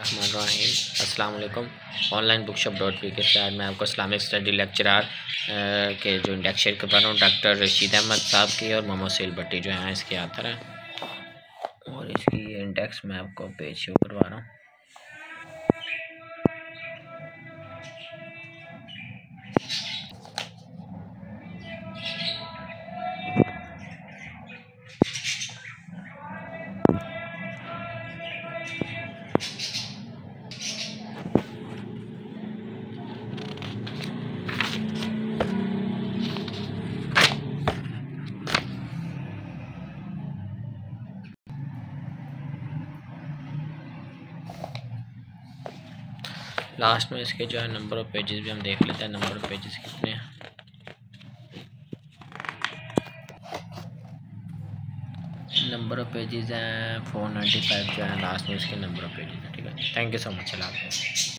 अस्सलाम वालेकुम online book shop dot V के साथ मैं आपको इस्लामिक स्टडी लेक्चरार के जो इंडेक्स शेयर कर रहा हूँ डॉक्टर रशीद अहमद साहब की और मोहम्मद सेल भट्टी जो हैं, इसके आतर हैं। और इसकी इंडेक्स मैं आपको पेज शो करवा रहा हूँ। लास्ट में इसके जो है नंबर ऑफ़ पेजेस भी हम देख लेते हैं नंबर ऑफ़ पेजेस कितने हैं। नंबर ऑफ़ पेजेस हैं फोर नाइन्टी फाइव जो है लास्ट में इसके नंबर ऑफ़ पेजेस हैं, ठीक है। Thank you so much Allah